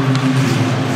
Thank you.